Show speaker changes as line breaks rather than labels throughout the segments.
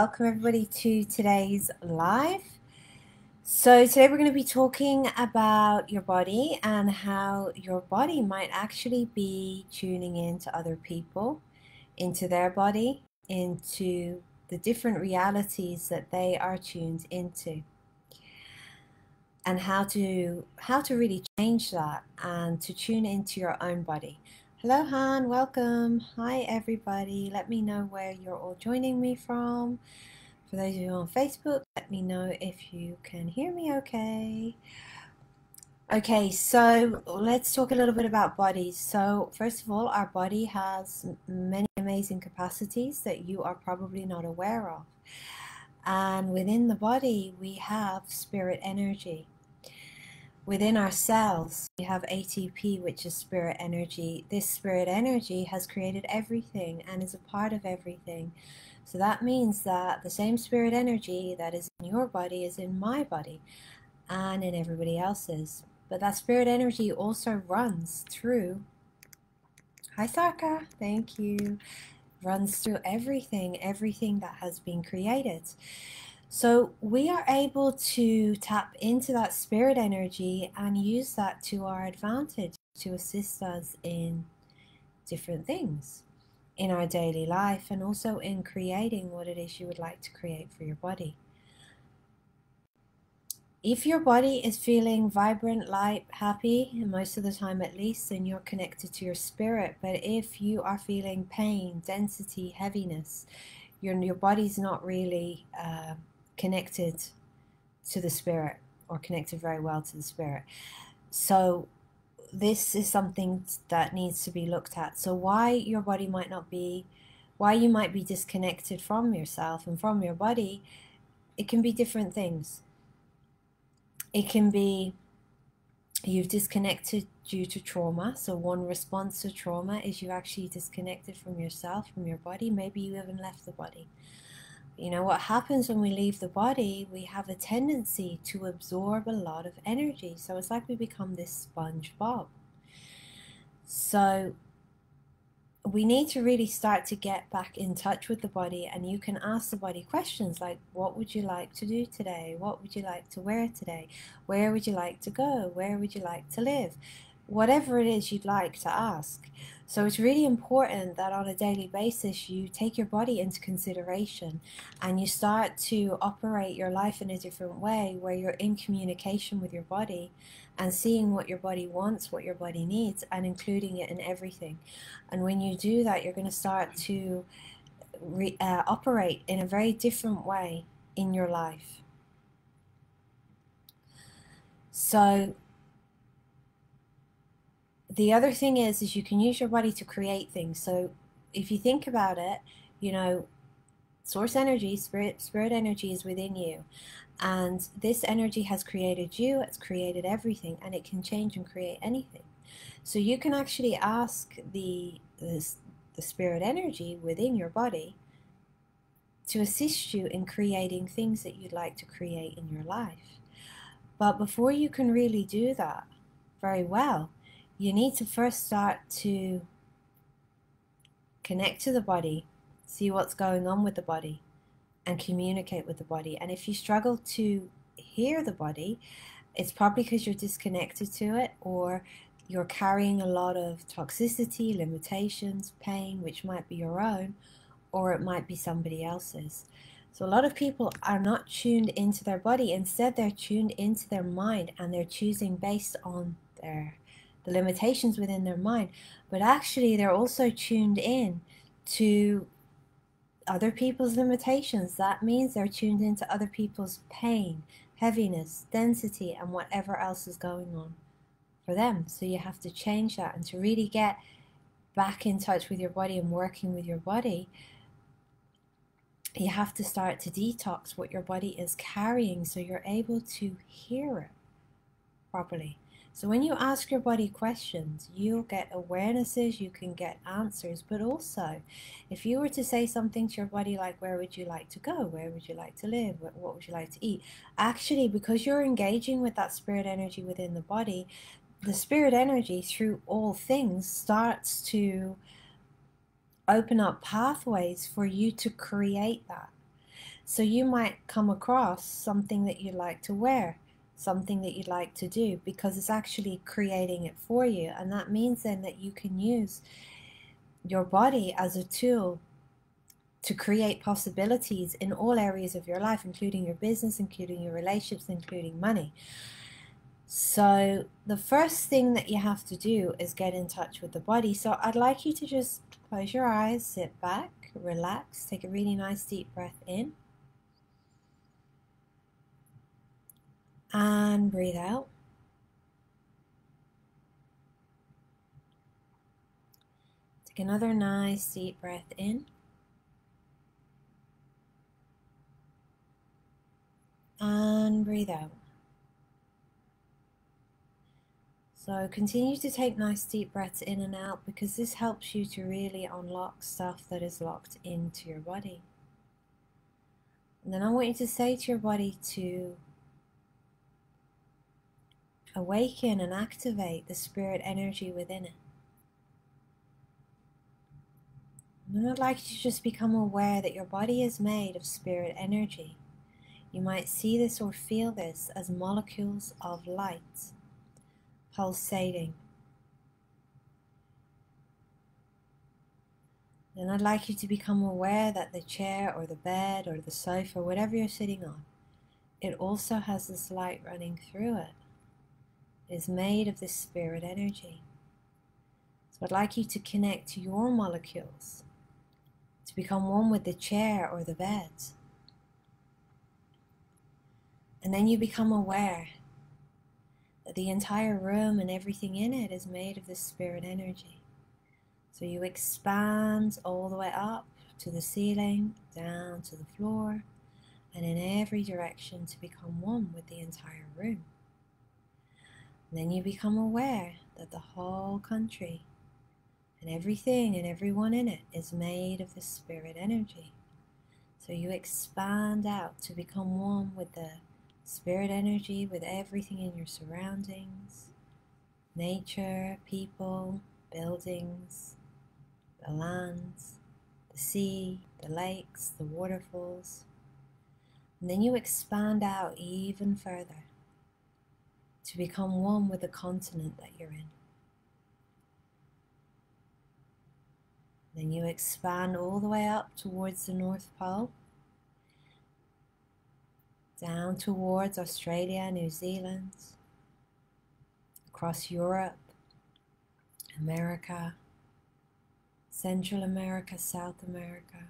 Welcome, everybody, to today's live. So, today we're going to be talking about your body and how your body might actually be tuning in to other people, into their body, into the different realities that they are tuned into and how to how to really change that and to tune into your own body Hello, Han. Welcome. Hi, everybody. Let me know where you're all joining me from. For those of you on Facebook, let me know if you can hear me okay. Okay, so let's talk a little bit about bodies. So, first of all, our body has many amazing capacities that you are probably not aware of. And within the body, we have spirit energy within our cells, we have ATP, which is spirit energy. This spirit energy has created everything and is a part of everything. So that means that the same spirit energy that is in your body is in my body and in everybody else's. But that spirit energy also runs through. Hi, Sarka. Thank you. Runs through everything, everything that has been created. So we are able to tap into that spirit energy and use that to our advantage to assist us in different things in our daily life and also in creating what it is you would like to create for your body. If your body is feeling vibrant, light, happy, most of the time at least, then you're connected to your spirit. But if you are feeling pain, density, heaviness, your, your body's not really uh, connected to the spirit or connected very well to the spirit. So this is something that needs to be looked at. So why your body might not be why you might be disconnected from yourself and from your body, it can be different things. It can be you've disconnected due to trauma. So, one response to trauma is you actually disconnected from yourself, from your body. Maybe you even left the body. You know, what happens when we leave the body, we have a tendency to absorb a lot of energy. So it's like we become this sponge bob. So we need to really start to get back in touch with the body and you can ask the body questions like what would you like to do today? What would you like to wear today? Where would you like to go? Where would you like to live? Whatever it is you'd like to ask so it's really important that on a daily basis you take your body into consideration and you start to operate your life in a different way where you're in communication with your body and seeing what your body wants, what your body needs, and including it in everything. And when you do that, you're going to start to re, uh, operate in a very different way in your life. So the other thing is is you can use your body to create things. So if you think about it you know source energy spirit spirit energy is within you. And this energy has created you it's created everything and it can change and create anything. So you can actually ask the the, the spirit energy within your body to assist you in creating things that you'd like to create in your life. But before you can really do that very well you need to first start to connect to the body, see what's going on with the body, and communicate with the body. And if you struggle to hear the body, it's probably because you're disconnected to it or you're carrying a lot of toxicity, limitations, pain, which might be your own, or it might be somebody else's. So, a lot of people are not tuned into their body. Instead, they're tuned into their mind and they're choosing based on their the limitations within their mind, but actually they're also tuned in to other people's limitations. That means they're tuned into other people's pain, heaviness, density, and whatever else is going on for them. So you have to change that and to really get back in touch with your body and working with your body. You have to start to detox what your body is carrying so you're able to hear it properly. So when you ask your body questions, you'll get awarenesses, you can get answers, but also if you were to say something to your body like, Where would you like to go? Where would you like to live? What would you like to eat? Actually, because you're engaging with that spirit energy within the body, the spirit energy through all things starts to open up pathways for you to create that. So you might come across something that you like to wear, something that you'd like to do, because it's actually creating it for you. And that means then that you can use your body as a tool to create possibilities in all areas of your life, including your business, including your relationships, including money. So, the first thing that you have to do is get in touch with the body. So, I'd like you to just close your eyes, sit back, relax, take a really nice deep breath in. And breathe out. Take another nice deep breath in. And breathe out. So continue to take nice deep breaths in and out because this helps you to really unlock stuff that is locked into your body. And then I want you to say to your body to awaken and activate the spirit energy within it. And I'd like you to just become aware that your body is made of spirit energy. You might see this or feel this as molecules of light pulsating. Then I'd like you to become aware that the chair or the bed or the sofa, whatever you're sitting on, it also has this light running through it. Is made of this spirit energy. So I'd like you to connect to your molecules, to become one with the chair or the bed. And then you become aware that the entire room and everything in it is made of this spirit energy. So you expand all the way up to the ceiling, down to the floor, and in every direction to become one with the entire room. Then you become aware that the whole country and everything and everyone in it is made of the spirit energy. So you expand out to become one with the spirit energy, with everything in your surroundings nature, people, buildings, the lands, the sea, the lakes, the waterfalls. And then you expand out even further to become one with the continent that you're in. Then you expand all the way up towards the North Pole, down towards Australia, New Zealand, across Europe, America, Central America, South America,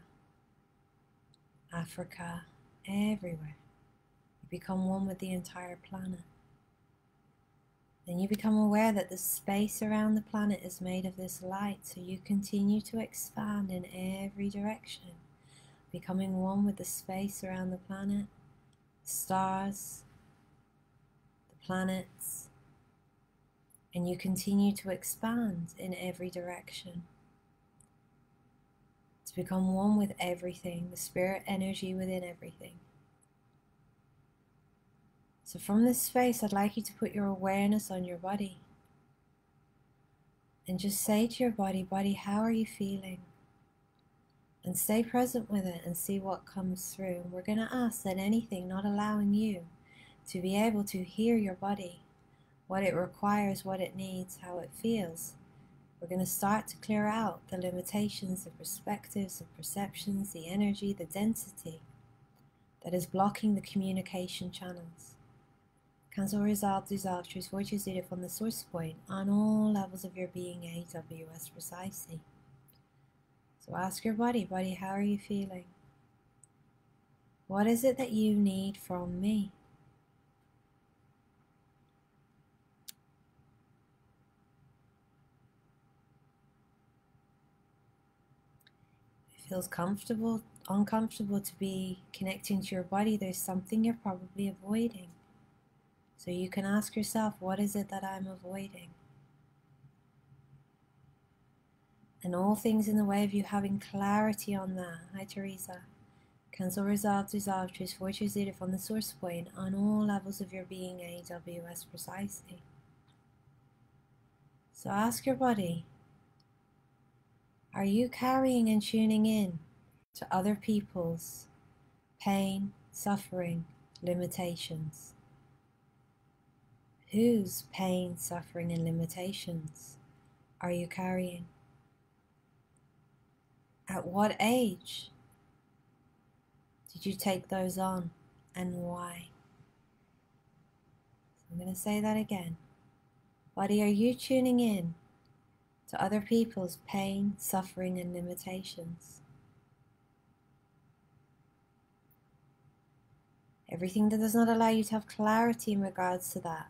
Africa, everywhere. You become one with the entire planet. Then you become aware that the space around the planet is made of this light, so you continue to expand in every direction, becoming one with the space around the planet, stars, the planets, and you continue to expand in every direction. To become one with everything, the spirit energy within everything. So, from this space, I'd like you to put your awareness on your body and just say to your body, Body, how are you feeling? And stay present with it and see what comes through. we're going to ask that anything not allowing you to be able to hear your body, what it requires, what it needs, how it feels, we're going to start to clear out the limitations, the perspectives, the perceptions, the energy, the density that is blocking the communication channels. Cancel, resolve, dissolve, transform, transmute from the source point on all levels of your being, AWS precisely. So ask your body, body, how are you feeling? What is it that you need from me? It feels comfortable, uncomfortable to be connecting to your body. There's something you're probably avoiding. So you can ask yourself, what is it that I'm avoiding? And all things in the way of you having clarity on that. Hi, Teresa. Cancel, resolve, dissolve, choose for choose it from the source point on all levels of your being, AWS precisely. So ask your body Are you carrying and tuning in to other people's pain, suffering, limitations? Whose pain, suffering, and limitations are you carrying? At what age did you take those on and why? I'm going to say that again. Body, are you tuning in to other people's pain, suffering, and limitations? Everything that does not allow you to have clarity in regards to that,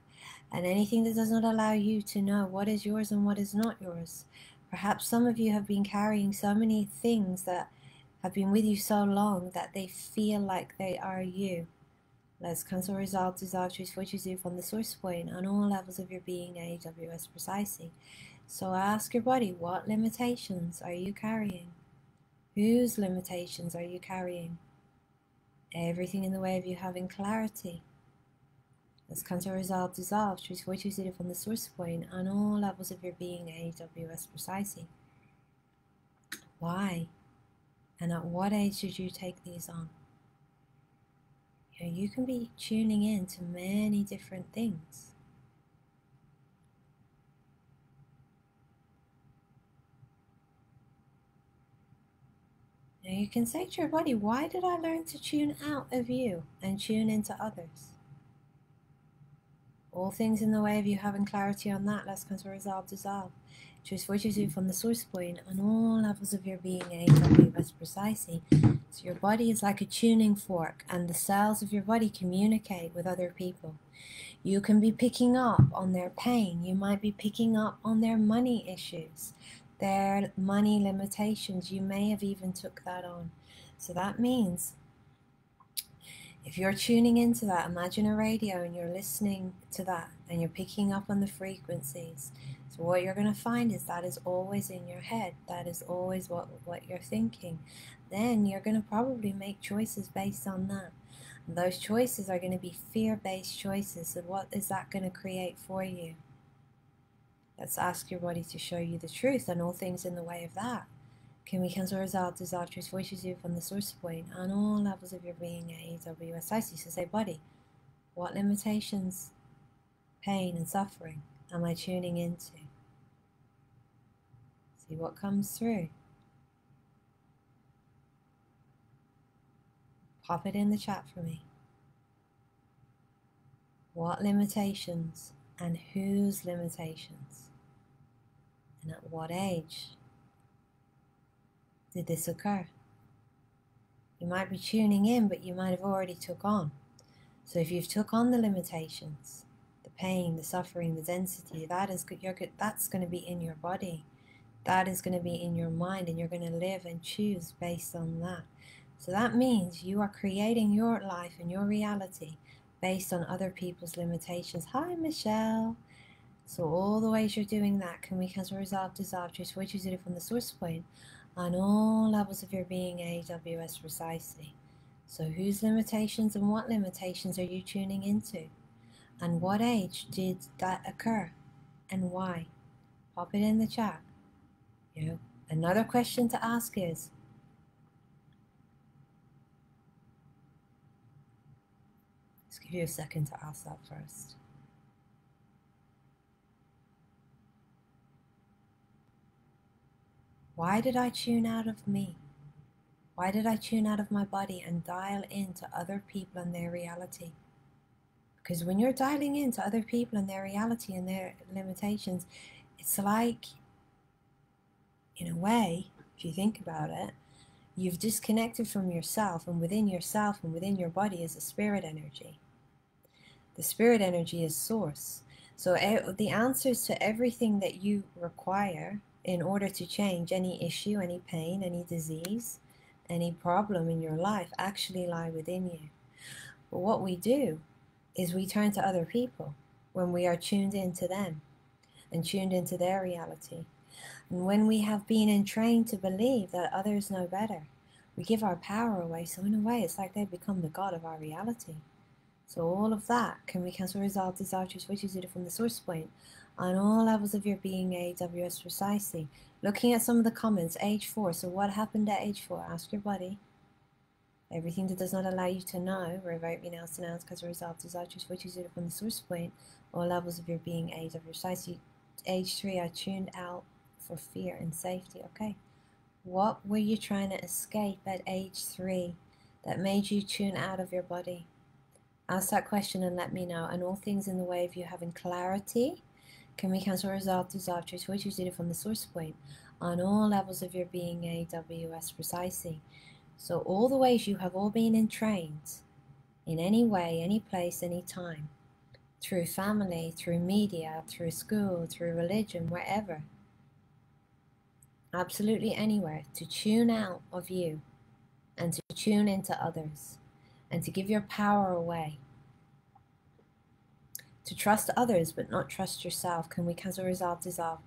and anything that does not allow you to know what is yours and what is not yours. Perhaps some of you have been carrying so many things that have been with you so long that they feel like they are you. Let's cancel, resolve, dissolve, choose, for choose from the source point on all levels of your being, AWS precisely. So ask your body, what limitations are you carrying? Whose limitations are you carrying? Everything in the way of you having clarity. Let's cancel, resolve, dissolve, choose, for choose from the source point on all levels of your being, AWS precisely. Why? And at what age should you take these on? You, know, you can be tuning in to many different things. Now you can say to your body, why did I learn to tune out of you and tune into others? All things in the way of you having clarity on that, let's come to resolve, dissolve. Choose do from the source point on all levels of your being, and AWS precisely. So your body is like a tuning fork, and the cells of your body communicate with other people. You can be picking up on their pain. You might be picking up on their money issues, their money limitations. You may have even took that on. So that means if you're tuning into that, imagine a radio and you're listening to that and you're picking up on the frequencies. So what you're going to find is that is always in your head. That is always what, what you're thinking. Then you're going to probably make choices based on that. And those choices are going to be fear-based choices. So what is that going to create for you? Let's ask your body to show you the truth and all things in the way of that. Can we cancel resolve, disastrous voices you from the source point on all levels of your being at AWSIC? So say, body, what limitations, pain, and suffering am I tuning into? See what comes through. Pop it in the chat for me. What limitations and whose limitations? And at what age? Did this occur? You might be tuning in, but you might have already took on. So if you've took on the limitations, the pain, the suffering, the density, that is good. That's going to be in your body. That is going to be in your mind, and you're going to live and choose based on that. So that means you are creating your life and your reality based on other people's limitations. Hi, Michelle. So all the ways you're doing that, can we cancel, resolve, dissolve, choose which is it from the source point on all levels of your being AWS precisely. So whose limitations and what limitations are you tuning into? And what age did that occur? And why? Pop it in the chat. You know, another question to ask is let's give you a second to ask that first. Why did I tune out of me? Why did I tune out of my body and dial into other people and their reality? Because when you're dialing into other people and their reality and their limitations, it's like, in a way, if you think about it, you've disconnected from yourself, and within yourself and within your body is a spirit energy. The spirit energy is source. So the answers to everything that you require in order to change any issue, any pain, any disease, any problem in your life actually lie within you. But what we do is we turn to other people when we are tuned into them and tuned into their reality. And when we have been entrained to believe that others know better, we give our power away. So in a way, it's like they become the God of our reality. So all of that can we cancel resolve, desire, choose, which is it from the source point on all levels of your being AWS precisely. Looking at some of the comments, age four. So what happened at age four? Ask your body. Everything that does not allow you to know, revoke, renounce, denounce, because resolve, desire, choose, which is from the source point, all levels of your being, age of your size. Age three, I tuned out for fear and safety. Okay. What were you trying to escape at age three that made you tune out of your body? Ask that question and let me know. And all things in the way of you having clarity, can we cancel resolve, dissolve, choose which did it from the source point on all levels of your being, AWS precisely. So all the ways you have all been entrained in any way, any place, any time, through family, through media, through school, through religion, wherever, absolutely anywhere, to tune out of you and to tune into others and to give your power away. To trust others but not trust yourself. Can we cancel, resolve, dissolve?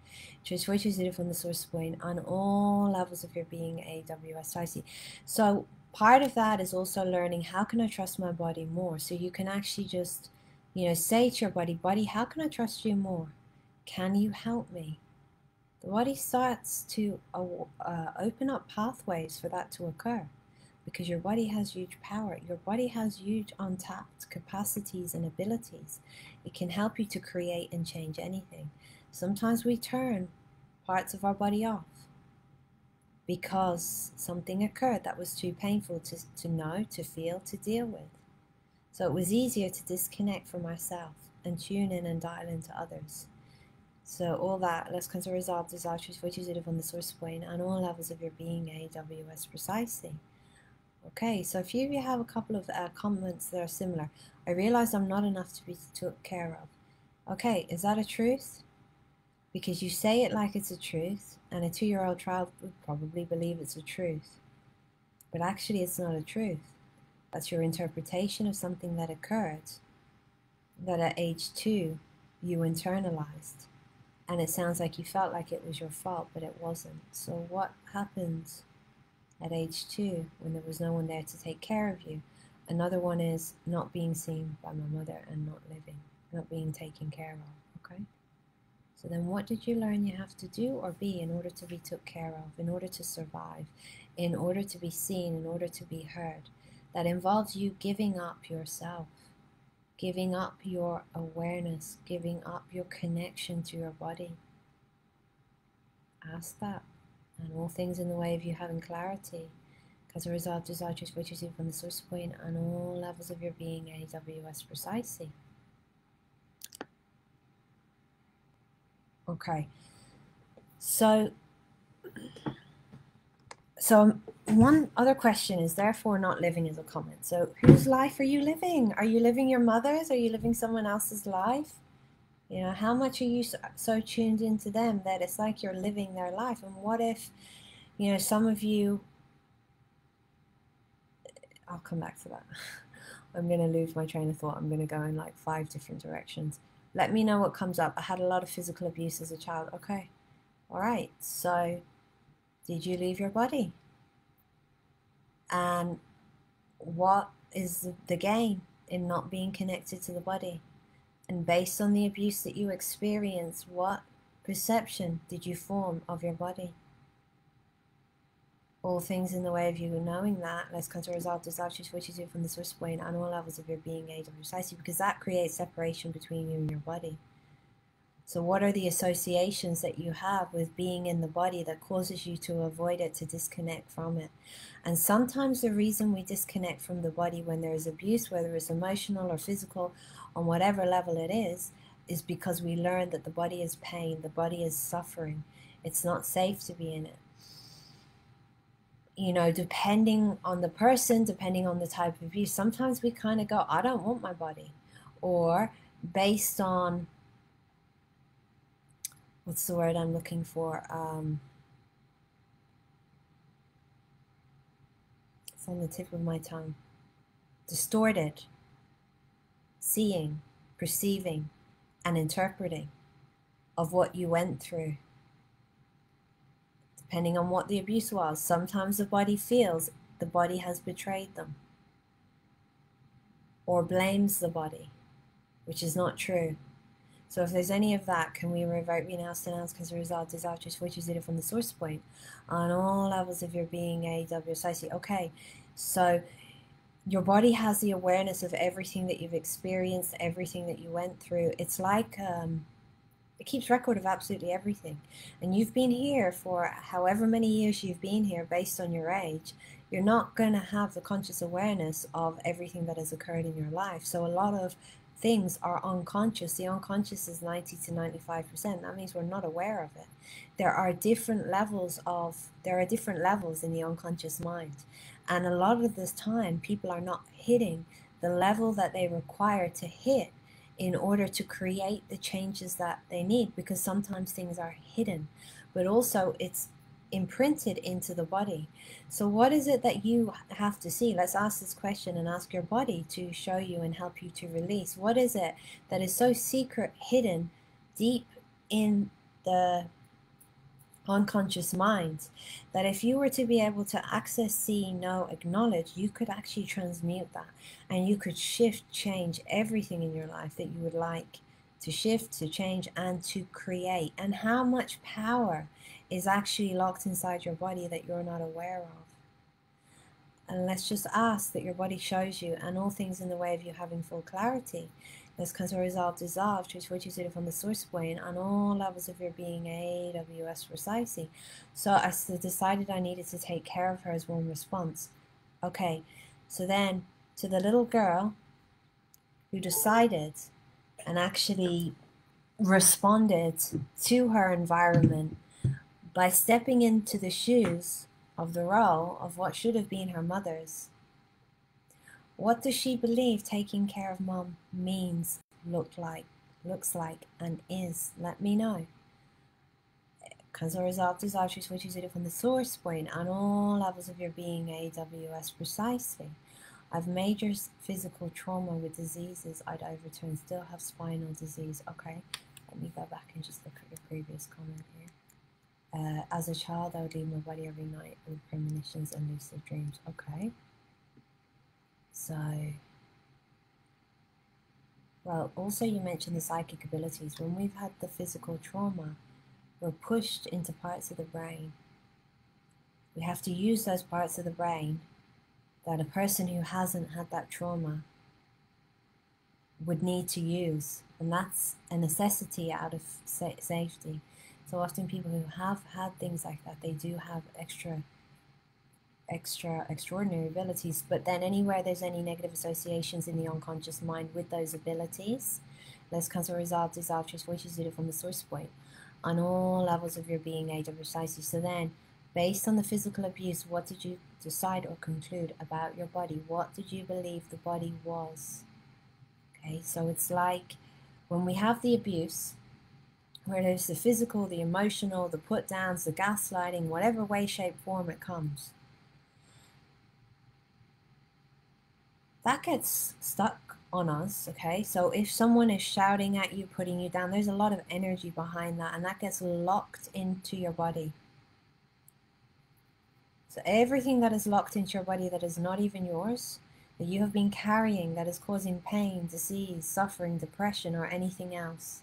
Choose which is it from the source point on all levels of your being, AWS So part of that is also learning how can I trust my body more? So you can actually just, you know, say to your body, body, how can I trust you more? Can you help me? The body starts to uh open up pathways for that to occur because your body has huge power. Your body has huge untapped capacities and abilities. It can help you to create and change anything. Sometimes we turn parts of our body off because something occurred that was too painful to, to know, to feel, to deal with. So it was easier to disconnect from myself and tune in and dial into others. So all that, let's consider resolve desire, which is it on the source point and all levels of your being, AWS precisely. Okay, so a few of you have a couple of uh, comments that are similar. I realize I'm not enough to be took care of. Okay, is that a truth? Because you say it like it's a truth, and a two-year-old child would probably believe it's a truth. But actually, it's not a truth. That's your interpretation of something that occurred that at age two you internalized. And it sounds like you felt like it was your fault, but it wasn't. So, what happens at age two when there was no one there to take care of you. Another one is not being seen by my mother and not living, not being taken care of. Okay? So then what did you learn you have to do or be in order to be took care of, in order to survive, in order to be seen, in order to be heard? That involves you giving up yourself, giving up your awareness, giving up your connection to your body. Ask that and all things in the way of you having clarity. As a result, desire to switch you from the source point on all levels of your being, AWS precisely. Okay, so so one other question is therefore not living as a comment. So whose life are you living? Are you living your mother's? Are you living someone else's life? You know, how much are you so, so tuned into them that it's like you're living their life? And what if, you know, some of you, I'll come back to that. I'm going to lose my train of thought. I'm going to go in like five different directions. Let me know what comes up. I had a lot of physical abuse as a child. Okay. All right. So, did you leave your body? And what is the gain in not being connected to the body? And based on the abuse that you experienced, what perception did you form of your body? All things in the way of you knowing that, let's come to resolve desire to switch you from the source point on all levels of your being, age, and precisely because that creates separation between you and your body. So, what are the associations that you have with being in the body that causes you to avoid it, to disconnect from it? And sometimes the reason we disconnect from the body when there is abuse, whether it's emotional or physical, on whatever level it is, is because we learn that the body is pain, the body is suffering. It's not safe to be in it. You know, depending on the person, depending on the type of abuse, sometimes we kind of go, I don't want my body. Or based on what's the word I'm looking for? Um, it's on the tip of my tongue. Distorted seeing, perceiving, and interpreting of what you went through. Depending on what the abuse was, sometimes the body feels the body has betrayed them or blames the body, which is not true. So if there's any of that, can we revoke, renounce, denounce, because the result is out, which is it from the source point on all levels of your being, A, W, C. Okay, so your body has the awareness of everything that you've experienced, everything that you went through. It's like um, it keeps record of absolutely everything. And you've been here for however many years you've been here based on your age. You're not going to have the conscious awareness of everything that has occurred in your life. So a lot of things are unconscious. The unconscious is 90 to 95%. That means we're not aware of it. There are different levels of there are different levels in the unconscious mind. And a lot of this time people are not hitting the level that they require to hit in order to create the changes that they need because sometimes things are hidden, but also it's imprinted into the body. So, what is it that you have to see? Let's ask this question and ask your body to show you and help you to release. What is it that is so secret, hidden, deep in the unconscious mind that if you were to be able to access, see, know, acknowledge, you could actually transmute that and you could shift, change everything in your life that you would like to shift, to change, and to create. And how much power is actually locked inside your body that you're not aware of. And let's just ask that your body shows you, and all things in the way of you having full clarity. This can resolve, dissolve, transfer you from the source point on all levels of your being, AWS precisely. So I decided I needed to take care of her as one response. Okay, so then to the little girl who decided and actually responded to her environment by stepping into the shoes of the role of what should have been her mother's. What does she believe taking care of mom means, look like, looks like, and is? Let me know. Because the result is actually switches it from the source point on all levels of your being, AWS precisely. I've major physical trauma with diseases I'd overturn, still have spinal disease. Okay, let me go back and just look at your previous comment here. Uh, as a child, I would leave my body every night with premonitions and lucid dreams. Okay. So, well, also you mentioned the psychic abilities. When we've had the physical trauma, we're pushed into parts of the brain. We have to use those parts of the brain that a person who hasn't had that trauma would need to use. And that's a necessity out of safety. So often people who have had things like that, they do have extra extra extraordinary abilities but then anywhere there's any negative associations in the unconscious mind with those abilities let's cancel resolve dissolve transform it from the source point on all levels of your being age of precisely so then based on the physical abuse what did you decide or conclude about your body what did you believe the body was okay so it's like when we have the abuse where there's the physical, the emotional, the put downs, the gaslighting, whatever way, shape, form it comes. That gets stuck on us, okay? So if someone is shouting at you, putting you down, there's a lot of energy behind that, and that gets locked into your body. So everything that is locked into your body that is not even yours, that you have been carrying, that is causing pain, disease, suffering, depression, or anything else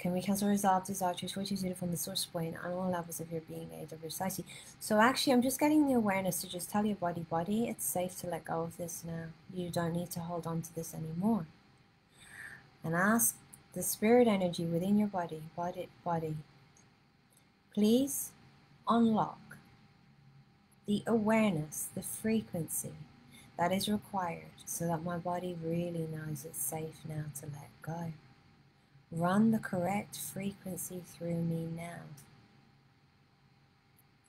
can we cancel resolve choose what you from the source point on all levels of your being age of precisely so actually i'm just getting the awareness to just tell your body body it's safe to let go of this now. You don't need to hold on to this anymore. And ask the spirit energy within your body body body please unlock the awareness the frequency that is required so that my body really knows it's safe now to let go Run the correct frequency through me now.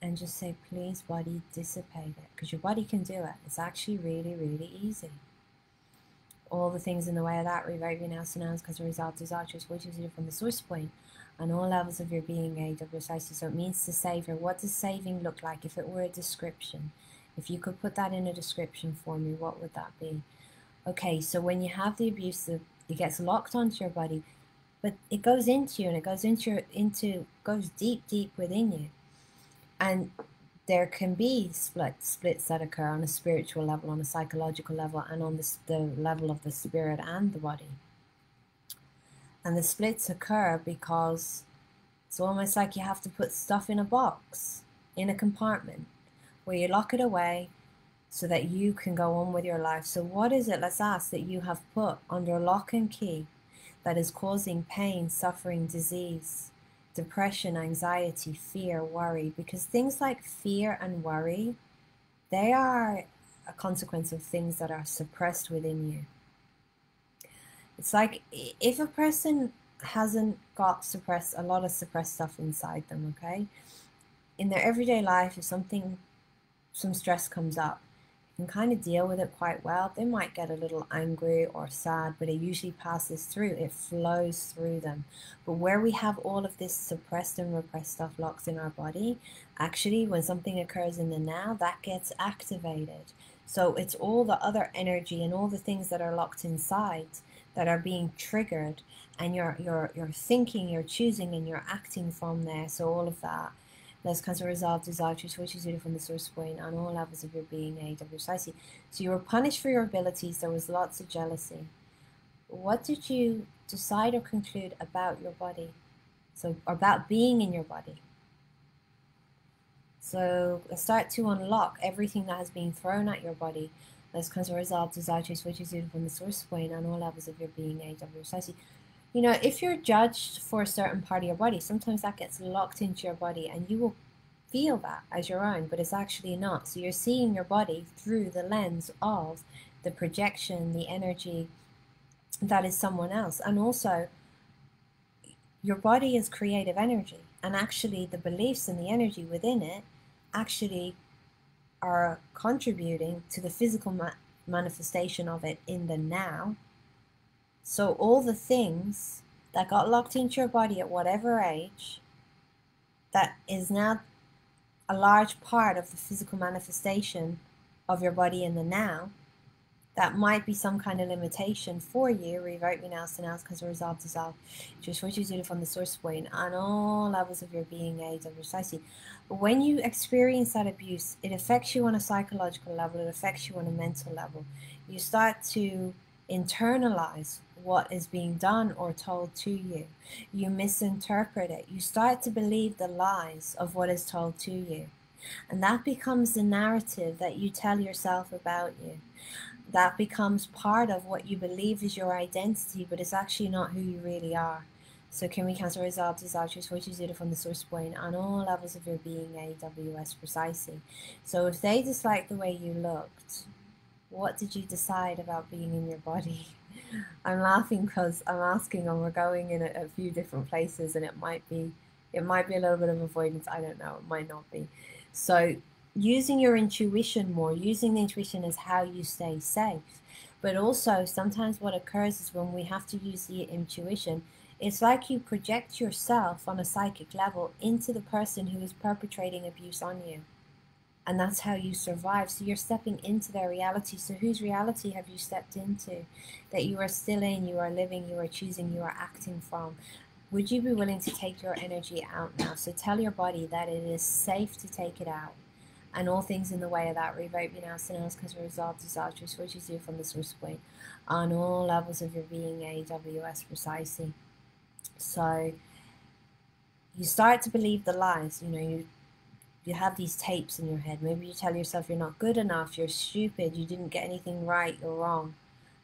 And just say, please, body, dissipate it. Because your body can do it. It's actually really, really easy. All the things in the way of that, reviving now, synonyms, because the result is arches, which is from the source point on all levels of your being, A, precisely. So it means to savor. What does saving look like if it were a description? If you could put that in a description for me, what would that be? Okay, so when you have the abuse, it gets locked onto your body but it goes into you and it goes into your, into goes deep deep within you and there can be split splits that occur on a spiritual level on a psychological level and on the, the level of the spirit and the body and the splits occur because it's almost like you have to put stuff in a box in a compartment where you lock it away so that you can go on with your life. So, what is it, let's ask, that you have put under lock and key that is causing pain, suffering, disease, depression, anxiety, fear, worry? Because things like fear and worry, they are a consequence of things that are suppressed within you. It's like if a person hasn't got suppressed a lot of suppressed stuff inside them, okay? In their everyday life, if something some stress comes up, kind of deal with it quite well. They might get a little angry or sad, but it usually passes through. It flows through them. But where we have all of this suppressed and repressed stuff locked in our body, actually, when something occurs in the now, that gets activated. So it's all the other energy and all the things that are locked inside that are being triggered and you're you're you're thinking, you're choosing and you're acting from there. So all of that Let's cancel resolve desire to switch you from the source point on all levels of your being, AW precisely. So you were punished for your abilities. There was lots of jealousy. What did you decide or conclude about your body? So about being in your body. So start to unlock everything that has been thrown at your body. Let's cancel resolve desire to switch you from the source point on all levels of your being, AW precisely you know, if you're judged for a certain part of your body, sometimes that gets locked into your body and you will feel that as your own, but it's actually not. So you're seeing your body through the lens of the projection, the energy that is someone else. And also, your body is creative energy. And actually, the beliefs and the energy within it actually are contributing to the physical ma- manifestation of it in the now so all the things that got locked into your body at whatever age, that is now a large part of the physical manifestation of your body in the now, that might be some kind of limitation for you. Revert me now, now because resolve dissolve. Just what you do from the source point on all levels of your being, age, and precisely. When you experience that abuse, it affects you on a psychological level, it affects you on a mental level. You start to internalize what is being done or told to you. You misinterpret it. You start to believe the lies of what is told to you. And that becomes the narrative that you tell yourself about you. That becomes part of what you believe is your identity, but it's actually not who you really are. So can we cancel resolve desire which is from the source point on all levels of your being AWS precisely. So if they dislike the way you looked, what did you decide about being in your body? I'm laughing because I'm asking and we're going in a, a, few different places and it might be it might be a little bit of avoidance. I don't know. It might not be. So using your intuition more, using the intuition is how you stay safe. But also sometimes what occurs is when we have to use the intuition, it's like you project yourself on a psychic level into the person who is perpetrating abuse on you and that's how you survive. So you're stepping into their reality. So whose reality have you stepped into that you are still in, you are living, you are choosing, you are acting from? Would you be willing to take your energy out now? So tell your body that it is safe to take it out. And all things in the way of that, revoke me now, sinners, because resolve disastrous, which is you from the source point on all levels of your being, AWS precisely. So you start to believe the lies, you know, you you have these tapes in your head. Maybe you tell yourself you're not good enough, you're stupid, you didn't get anything right, you're wrong.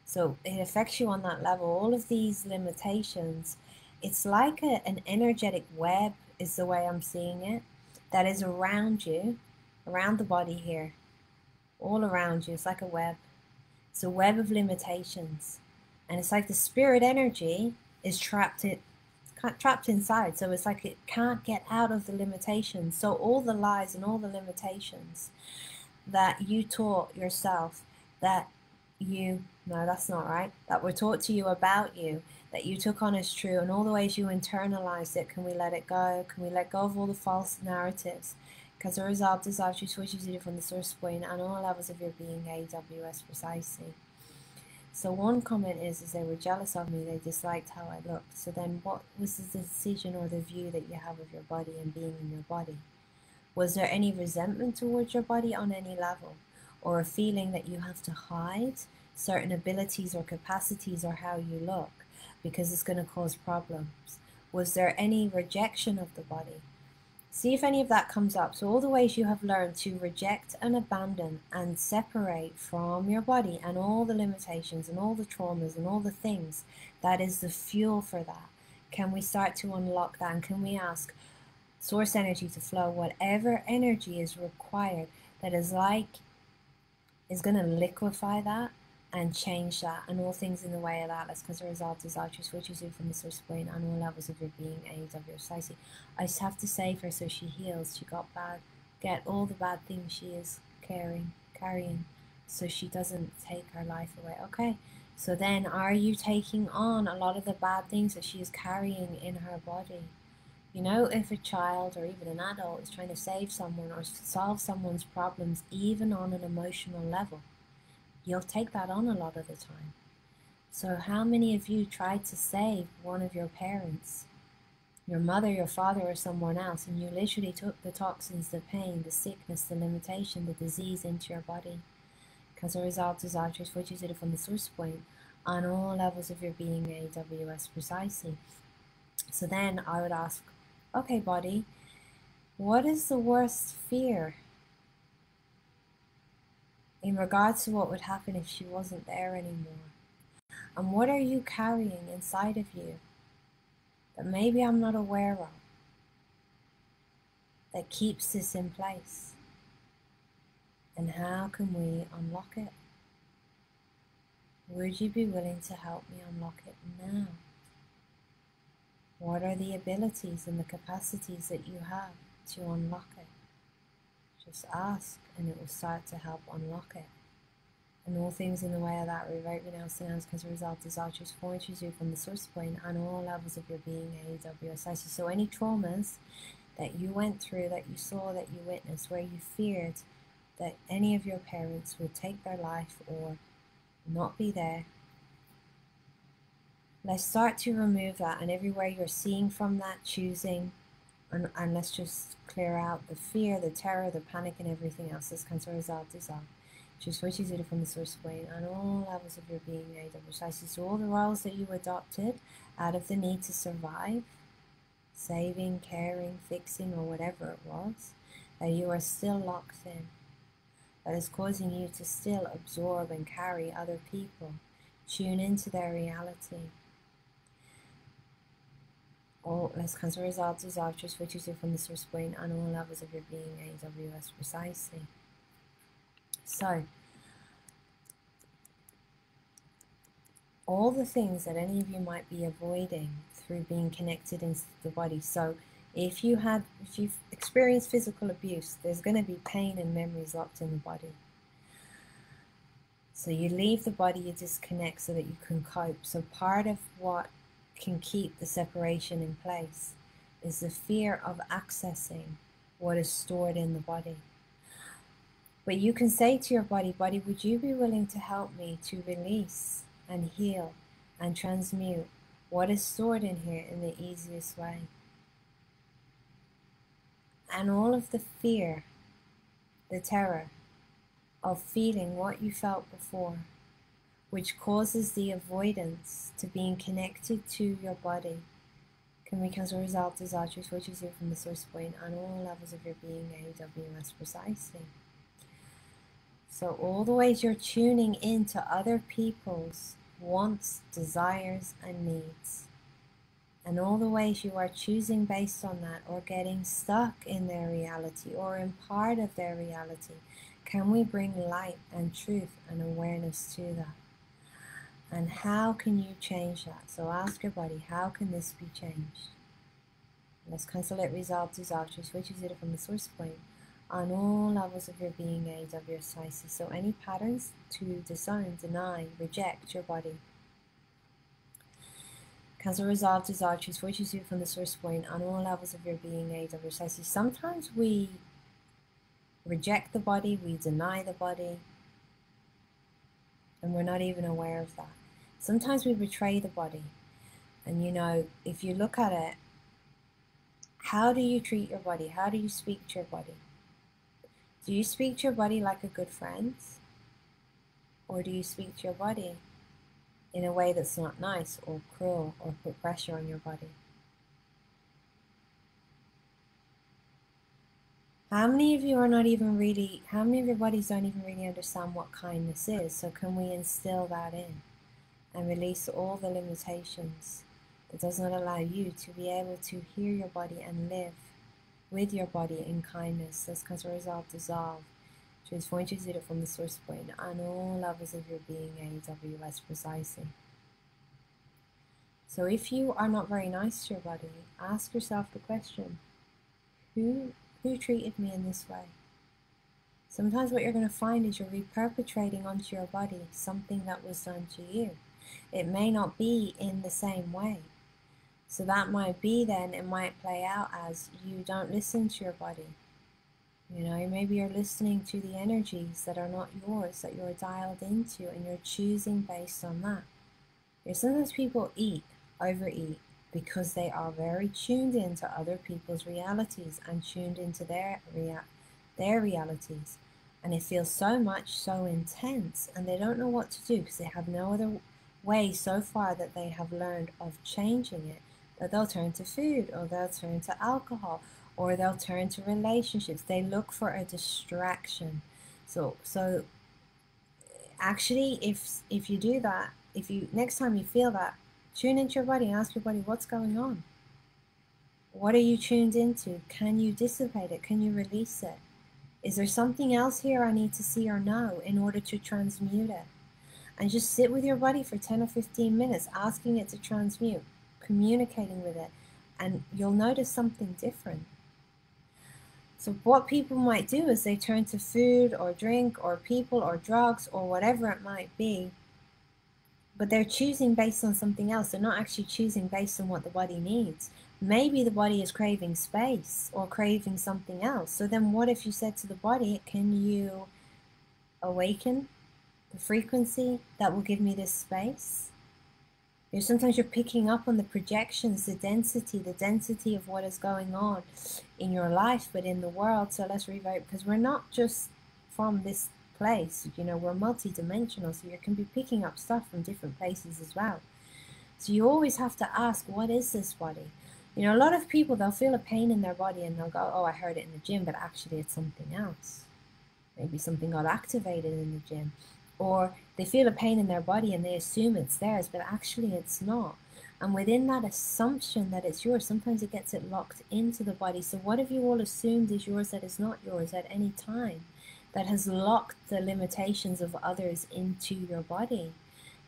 So it affects you on that level. All of these limitations, it's like a, an energetic web, is the way I'm seeing it, that is around you, around the body here, all around you. It's like a web. It's a web of limitations. And it's like the spirit energy is trapped in, trapped inside. So it's like it can't get out of the limitations. So all the lies and all the limitations that you taught yourself, that you, no, that's not right, that were taught to you about you, that you took on as true, and all the ways you internalized it, can we let it go? Can we let go of all the false narratives? Because the result is actually switches you from the source point and all levels of your being AWS precisely. So one comment is, is they were jealous of me. They disliked how I looked. So then, what was the decision or the view that you have of your body and being in your body? Was there any resentment towards your body on any level, or a feeling that you have to hide certain abilities or capacities or how you look because it's going to cause problems? Was there any rejection of the body? See if any of that comes up. So, all the ways you have learned to reject and abandon and separate from your body and all the limitations and all the traumas and all the things that is the fuel for that. Can we start to unlock that? And can we ask source energy to flow, whatever energy is required that is like, is going to liquefy that and change that and all things in the way of that. Because the result is altruist, which is from the source point on all levels of your being, aids of your society. I just have to save her so she heals. She got bad, get all the bad things she is carrying, carrying, so she doesn't take her life away. Okay. So then, are you taking on a lot of the bad things that she is carrying in her body? You know, if a child or even an adult is trying to save someone or solve someone's problems, even on an emotional level, you'll take that on a lot of the time. So, how many of you tried to save one of your parents, your mother, your father, or someone else, and you literally took the toxins, the pain, the sickness, the limitation, the disease into your body? Because the result is altruist, which is it from the source point on all levels of your being, AWS precisely. So then I would ask, okay, body, what is the worst fear in regards to what would happen if she wasn't there anymore. And what are you carrying inside of you that maybe I'm not aware of that keeps this in place? And how can we unlock it? Would you be willing to help me unlock it now? What are the abilities and the capacities that you have to unlock it? Just ask and it will start to help unlock it. And all things in the way of that revert, renounce, sounds because the result is all just forces you from the source point on all levels of your being, AWS. So any traumas that you went through, that you saw, that you witnessed, where you feared that any of your parents would take their life or not be there, let's start to remove that. And everywhere you're seeing from that, choosing, and, let's just clear out the fear, the terror, the panic, and everything else. This can resolve, dissolve. Just what you did from the source point on all levels of your being, precisely. So all the roles that you adopted out of the need to survive, saving, caring, fixing, or whatever it was, that you are still locked in. That is causing you to still absorb and carry other people, tune into their reality all less cancer results is after switches you from the source point on all levels of your being AWS precisely. So, all the things that any of you might be avoiding through being connected into the body. So, if you had, if you've experienced physical abuse, there's going to be pain and memories locked in the body. So you leave the body, you disconnect so that you can cope. So part of what can keep the separation in place is the fear of accessing what is stored in the body. But you can say to your body, Body, would you be willing to help me to release and heal and transmute what is stored in here in the easiest way? And all of the fear, the terror of feeling what you felt before which causes the avoidance to being connected to your body, can become a result of Zartruth, which is you from the source point on all levels of your being, AWS precisely. So, all the ways you're tuning into other people's wants, desires, and needs, and all the ways you are choosing based on that, or getting stuck in their reality, or in part of their reality, can we bring light and truth and awareness to that? And how can you change that? So ask your body, how can this be changed? Let's cancel it, resolve, dissolve, just switches it from the source point on all levels of your being, age of your sizes. So any patterns to disown, deny, reject your body. Cancel, resolve, dissolve, choose switches you from the source point on all levels of your being, age of your sizes. Sometimes we reject the body, we deny the body, and we're not even aware of that. Sometimes we betray the body. And you know, if you look at it, how do you treat your body? How do you speak to your body? Do you speak to your body like a good friend? Or do you speak to your body in a way that's not nice or cruel or put pressure on your body? How many of you are not even really, how many of your bodies don't even really understand what kindness is? So, can we instill that in and release all the limitations that does not allow you to be able to hear your body and live with your body in kindness? Let's cause resolve, dissolve. Transform zero from the source point on all levels of your being, AWS precisely. So if you are not very nice to your body, ask yourself the question, who, who treated me in this way? Sometimes what you're going to find is you're reperpetrating onto your body something that was done to you. It may not be in the same way. So that might be then, it might play out as you don't listen to your body. You know, maybe you're listening to the energies that are not yours, that you're dialed into, and you're choosing based on that. You know, sometimes people eat overeat because they are very tuned into other people's realities and tuned into their rea- their realities and it feels so much so intense and they don't know what to do because they have no other way so far that they have learned of changing it that they'll turn to food or they'll turn to alcohol or they'll turn to relationships they look for a distraction so so actually if if you do that if you next time you feel that Tune into your body and ask your body what's going on. What are you tuned into? Can you dissipate it? Can you release it? Is there something else here I need to see or know in order to transmute it? And just sit with your body for 10 or 15 minutes, asking it to transmute, communicating with it, and you'll notice something different. So, what people might do is they turn to food or drink or people or drugs or whatever it might be but they're choosing based on something else. They're not actually choosing based on what the body needs. Maybe the body is craving space or craving something else. So then, what if you said to the body, Can you awaken the frequency that will give me this space? You know, sometimes you're picking up on the projections, the density, the density of what is going on in your life, but in the world. So let's revote because we're not just from this place. You know, we're multi-dimensional, so you can be picking up stuff from different places as well. So you always have to ask, what is this body? You know, a lot of people, they'll feel a pain in their body and they'll go, oh, I heard it in the gym, but actually it's something else. Maybe something got activated in the gym. Or they feel a pain in their body and they assume it's theirs, but actually it's not. And within that assumption that it's yours, sometimes it gets it locked into the body. So what have you all assumed is yours that is not yours at any time? that has locked the limitations of others into your body.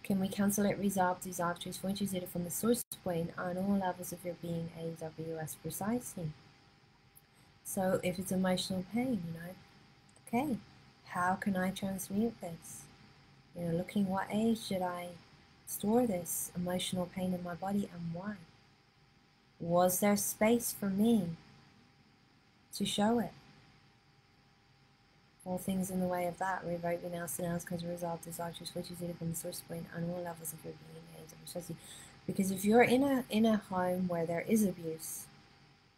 Can we cancel it, resolve, dissolve, transform, choose it from the source point on all levels of your being, AWS precisely? So if it's emotional pain, you know, okay, how can I transmute this? You know, looking what age should I store this emotional pain in my body and why? Was there space for me to show it? all things in the way of that, rewrite, renounce, denounce, because resolve, desire, which is it from the source point on all levels of your being, Because if you're in a in a home where there is abuse,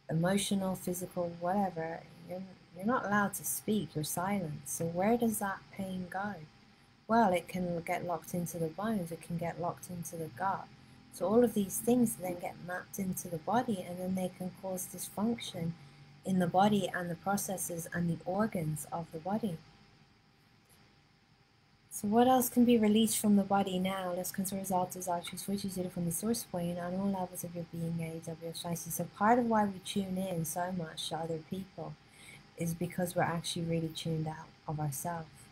emotional, physical, whatever, you're, you're not allowed to speak, you're silent. So where does that pain go? Well, it can get locked into the bones, it can get locked into the gut. So all of these things then get mapped into the body and then they can cause dysfunction in the body and the processes and the organs of the body. So what else can be released from the body now? Let's consider results as choose which is from the source point on all levels of your being, AWS So part of why we tune in so much to other people is because we're actually really tuned out of ourselves.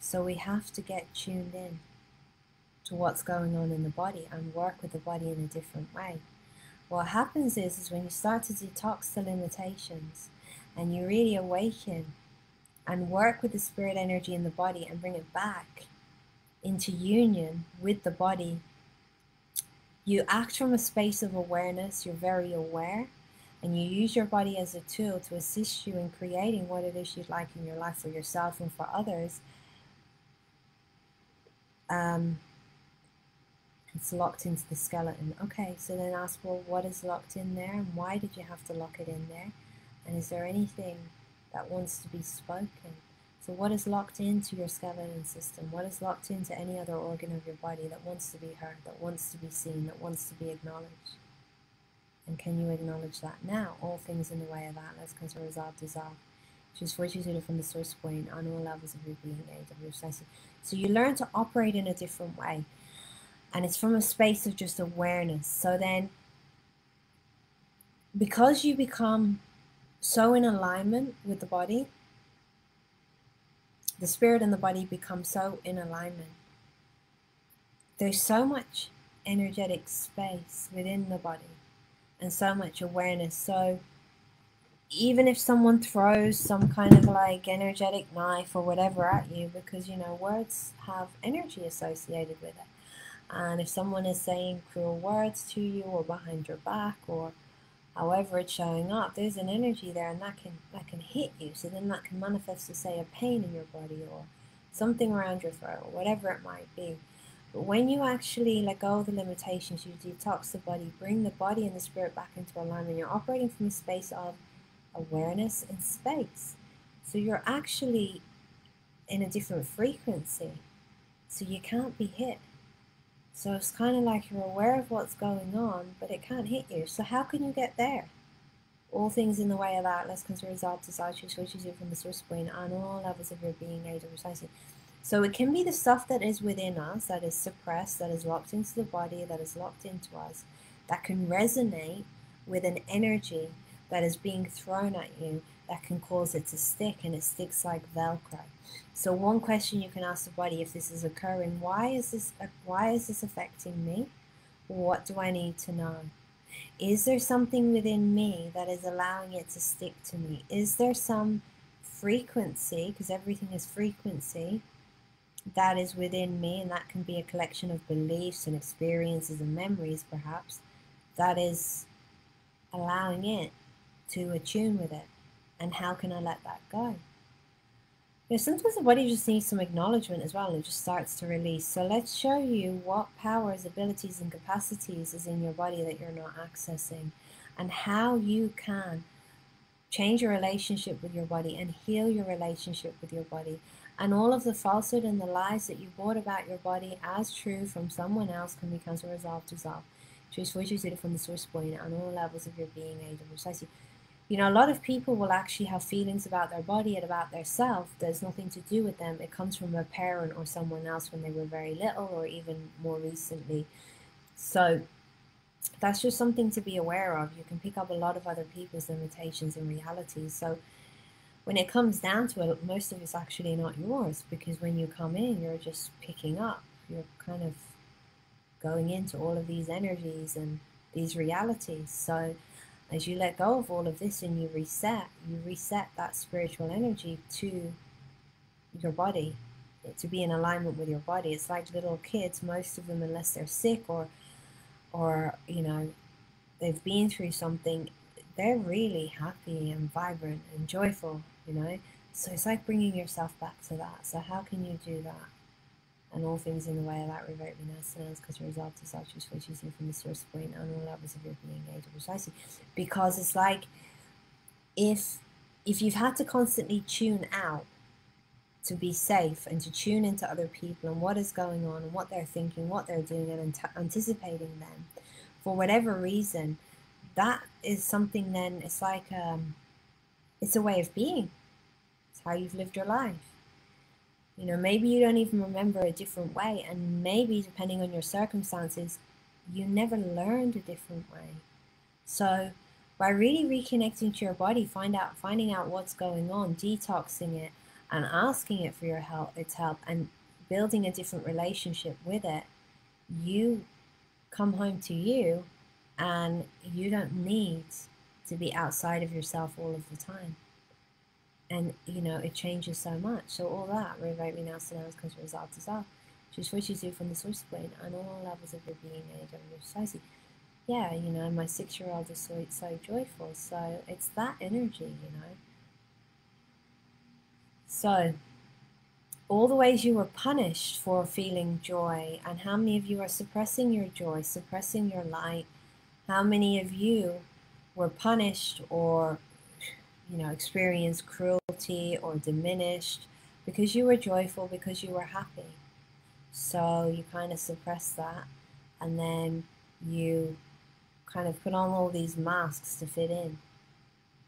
So we have to get tuned in to what's going on in the body and work with the body in a different way what happens is, is when you start to detox the limitations and you really awaken and work with the spirit energy in the body and bring it back into union with the body, you act from a space of awareness, you're very aware, and you use your body as a tool to assist you in creating what it is you'd like in your life for yourself and for others. Um, it's locked into the skeleton. Okay, so then ask, well, what is locked in there and why did you have to lock it in there? And is there anything that wants to be spoken? So, what is locked into your skeleton system? What is locked into any other organ of your body that wants to be heard, that wants to be seen, that wants to be acknowledged? And can you acknowledge that now? All things in the way of that. Let's Choose fortitude from the source point on all levels of your being, age of your senses. So you learn to operate in a different way. And it's from a space of just awareness. So then, because you become so in alignment with the body, the spirit and the body become so in alignment. There's so much energetic space within the body and so much awareness. So even if someone throws some kind of like energetic knife or whatever at you, because you know, words have energy associated with it. And if someone is saying cruel words to you or behind your back or however it's showing up, there's an energy there and that can that can hit you. So then that can manifest to say a pain in your body or something around your throat or whatever it might be. But when you actually let go of the limitations, you detox the body, bring the body and the spirit back into alignment, you're operating from a space of awareness and space. So you're actually in a different frequency. So you can't be hit. So it's kind of like you're aware of what's going on, but it can't hit you. So how can you get there? All things in the way of that, let's consider resolve to side which is from the source point on all levels of your being, age, or precisely. So it can be the stuff that is within us, that is suppressed, that is locked into the body, that is locked into us, that can resonate with an energy that is being thrown at you that can cause it to stick and it sticks like velcro. So one question you can ask the body if this is occurring why is this why is this affecting me? What do i need to know? Is there something within me that is allowing it to stick to me? Is there some frequency because everything is frequency that is within me and that can be a collection of beliefs and experiences and memories perhaps that is allowing it to attune with it. And how can I let that go? You know, sometimes the body just needs some acknowledgement as well. It just starts to release. So let's show you what powers, abilities, and capacities is in your body that you're not accessing, and how you can change your relationship with your body and heal your relationship with your body. And all of the falsehood and the lies that you brought about your body as true from someone else can become resolved, dissolved. Choose for choose it from the source point on all levels of your being, age, and precisely you know, a lot of people will actually have feelings about their body and about their self. There's nothing to do with them. It comes from a parent or someone else when they were very little or even more recently. So that's just something to be aware of. You can pick up a lot of other people's limitations and realities. So when it comes down to it, most of it's actually not yours because when you come in, you're just picking up. You're kind of going into all of these energies and these realities. So as you let go of all of this and you reset, you reset that spiritual energy to your body, to be in alignment with your body. It's like little kids, most of them, unless they're sick or, or you know, they've been through something, they're really happy and vibrant and joyful, you know. So it's like bringing yourself back to that. So how can you do that? And all things in the way of that revert stands because resolve to such as which is from the source point on all levels of your being age precisely because it's like if if you've had to constantly tune out to be safe and to tune into other people and what is going on and what they're thinking what they're doing and anticipating them for whatever reason that is something then it's like um it's a way of being. It's how you've lived your life you know, maybe you don't even remember a different way, and maybe depending on your circumstances, you never learned a different way. So, by really reconnecting to your body, find out finding out what's going on, detoxing it, and asking it for your help, its help, and building a different relationship with it, you come home to you, and you don't need to be outside of yourself all of the time and you know it changes so much. So all that rewrite me now, so now comes resolved as well. Just what you from the source plane on all levels of your being, and your society. Yeah, you know, my six-year-old is so so joyful. So it's that energy, you know. So all the ways you were punished for feeling joy, and how many of you are suppressing your joy, suppressing your light? How many of you were punished or you know, experience cruelty or diminished because you were joyful, because you were happy. So you kind of suppress that and then you kind of put on all these masks to fit in.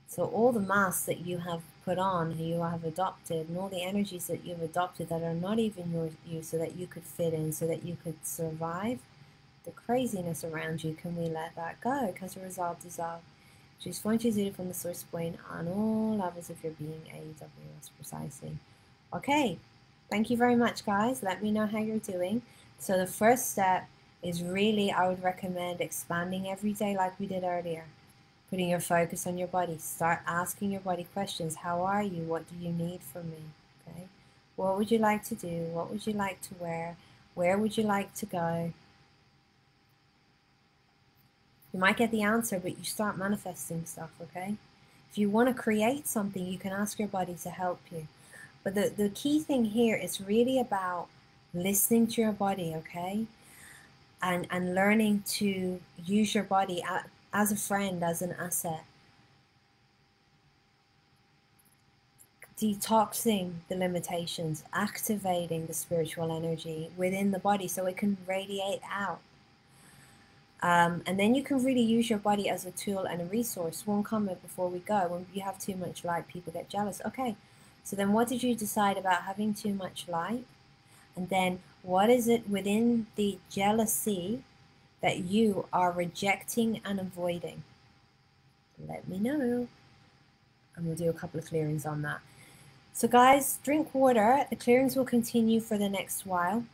So all the masks that you have put on, you have adopted, and all the energies that you've adopted that are not even your you, so that you could fit in, so that you could survive the craziness around you. Can we let that go? Because the resolve dissolve. Choose point zero from the source point on all levels of your being, AWS precisely. Okay, thank you very much, guys. Let me know how you're doing. So the first step is really, I would recommend expanding every day like we did earlier putting your focus on your body. Start asking your body questions. How are you? What do you need from me? Okay. What would you like to do? What would you like to wear? Where would you like to go? You might get the answer, but you start manifesting stuff, okay? If you want to create something, you can ask your body to help you. But the, the key thing here is really about listening to your body, okay? And, and learning to use your body as a friend, as an asset. Detoxing the limitations, activating the spiritual energy within the body so it can radiate out. Um, and then you can really use your body as a tool and a resource. One comment before we go when you have too much light, people get jealous. Okay, so then what did you decide about having too much light? And then what is it within the jealousy that you are rejecting and avoiding? Let me know. And we'll do a couple of clearings on that. So, guys, drink water. The clearings will continue for the next while.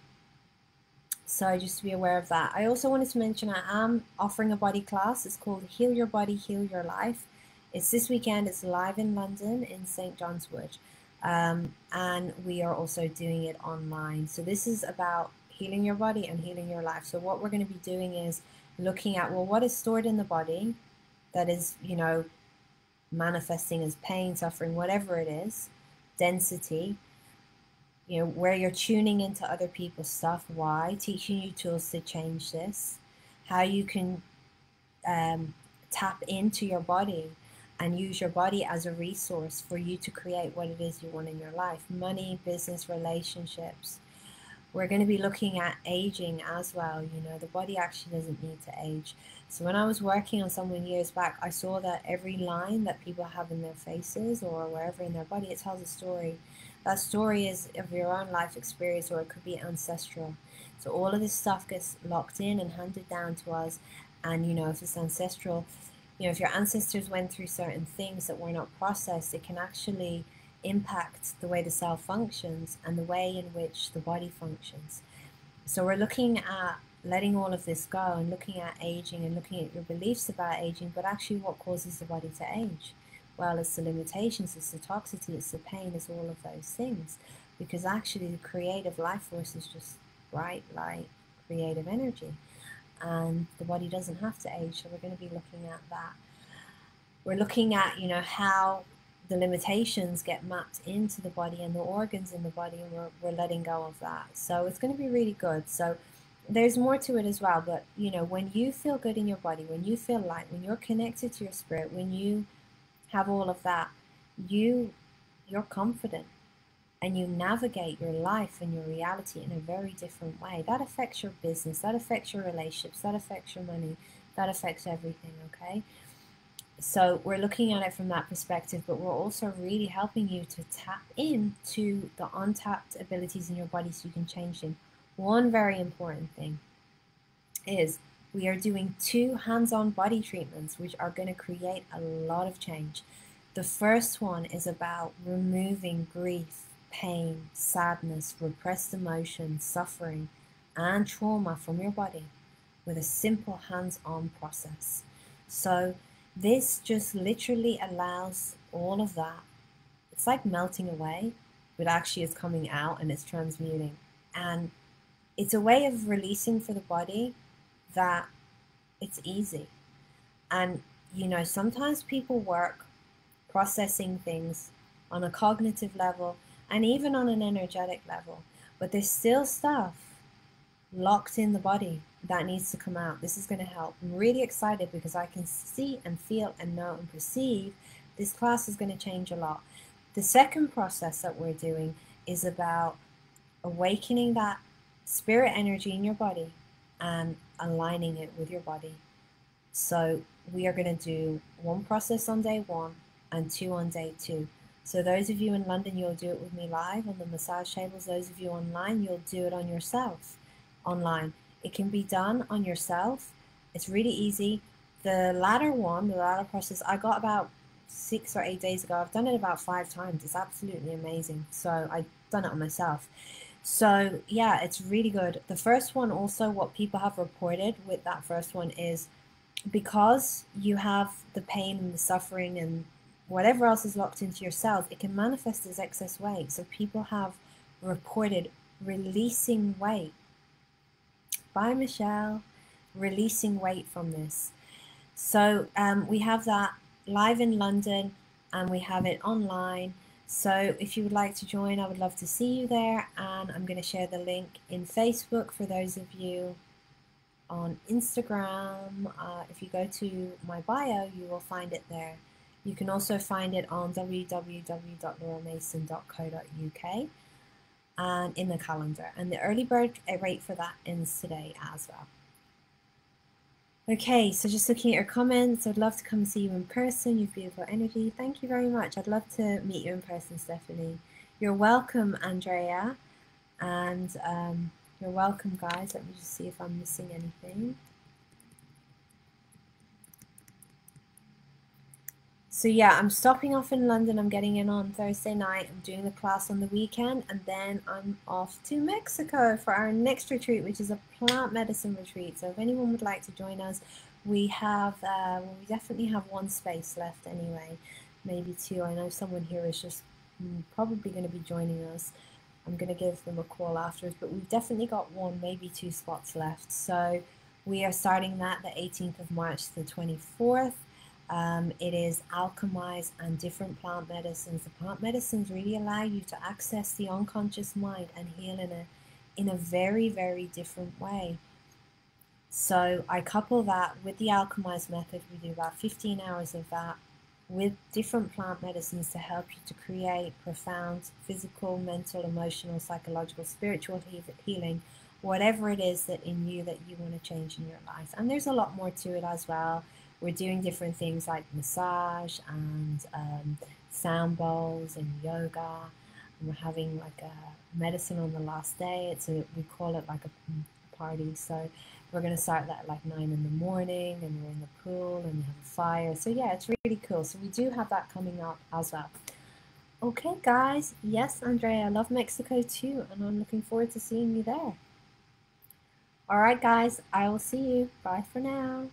So, just to be aware of that. I also wanted to mention I am offering a body class. It's called Heal Your Body, Heal Your Life. It's this weekend. It's live in London in St. John's Wood. Um, and we are also doing it online. So, this is about healing your body and healing your life. So what we're going to be doing is looking at well what is stored in the body that is, you know, manifesting as pain, suffering, whatever it is, density, you know, where you're tuning into other people's stuff, why, teaching you tools to change this, how you can um, tap into your body and use your body as a resource for you to create what it is you want in your life money, business, relationships, we're going to be looking at aging as well. You know, the body actually doesn't need to age. So when I was working on someone years back, I saw that every line that people have in their faces or wherever in their body, it tells a story. That story is of your own life experience or it could be ancestral. So all of this stuff gets locked in and handed down to us. And, you know, if it's ancestral, you know, if your ancestors went through certain things that were not processed, it can actually impact the way the cell functions and the way in which the body functions. So we're looking at letting all of this go and looking at aging and looking at your beliefs about aging, but actually what causes the body to age? Well, it's the limitations, it's the toxicity, it's the pain, it's all of those things. Because actually the creative life force is just bright light, creative energy. And the body doesn't have to age, so we're going to be looking at that. We're looking at, you know, how the limitations get mapped into the body and the organs in the body and we're, we're letting go of that so it's going to be really good so there's more to it as well but you know when you feel good in your body when you feel light when you're connected to your spirit when you have all of that you you're confident and you navigate your life and your reality in a very different way that affects your business that affects your relationships that affects your money that affects everything okay so we're looking at it from that perspective, but we're also really helping you to tap into the untapped abilities in your body so you can change them. One very important thing is we are doing two hands on body treatments, which are going to create a lot of change. The first one is about removing grief, pain, sadness, repressed emotion, suffering, and trauma from your body with a simple hands on process. So, this just literally allows all of that. It's like melting away, but actually it's coming out and it's transmuting. And it's a way of releasing for the body that it's easy. And, you know, sometimes people work processing things on a cognitive level and even on an energetic level, but there's still stuff locked in the body that needs to come out. This is going to help. I'm really excited because I can see and feel and know and perceive this class is going to change a lot. The second process that we're doing is about awakening that spirit energy in your body and aligning it with your body. So we are going to do one process on day one and two on day two. So those of you in London, you'll do it with me live on the massage tables. Those of you online, you'll do it on yourself online. It can be done on yourself. It's really easy. The latter one, the latter process, I got about six or eight days ago. I've done it about five times. It's absolutely amazing. So I've done it on myself. So yeah, it's really good. The first one also, what people have reported with that first one is because you have the pain and the suffering and whatever else is locked into your cells, it can manifest as excess weight. So people have reported releasing weight. Bye, Michelle. Releasing weight from this. So um, we have that live in London and we have it online. So if you would like to join, I would love to see you there. And I'm going to share the link in Facebook for those of you on Instagram. Uh, if you go to my bio, you will find it there. You can also find it on www.lauramason.co.uk and in the calendar. And the early bird rate for that ends today as well. Okay, so just looking at your comments, I'd love to come see you in person. You've beautiful energy. Thank you very much. I'd love to meet you in person, Stephanie. You're welcome, Andrea. And um, you're welcome, guys. Let me just see if I'm missing anything. So yeah, I'm stopping off in London. I'm getting in on Thursday night. I'm doing the class on the weekend, and then I'm off to Mexico for our next retreat, which is a plant medicine retreat. So if anyone would like to join us, we have uh, we definitely have one space left anyway, maybe two. I know someone here is just mm, probably going to be joining us. I'm going to give them a call afterwards, but we've definitely got one, maybe two spots left. So we are starting that the 18th of March to the 24th. Um, it is alchemized and different plant medicines. The plant medicines really allow you to access the unconscious mind and heal in a, in a very, very different way. So I couple that with the alchemized method. We do about 15 hours of that with different plant medicines to help you to create profound physical, mental, emotional, psychological, spiritual healing, whatever it is that in you that you want to change in your life. And there's a lot more to it as well. We're doing different things like massage and um, sound bowls and yoga. And we're having like a medicine on the last day. It's a we call it like a party. So we're going to start that at like nine in the morning, and we're in the pool and we have a fire. So yeah, it's really cool. So we do have that coming up as well. Okay, guys. Yes, Andrea, I love Mexico too, and I'm looking forward to seeing you there. All right, guys. I will see you. Bye for now.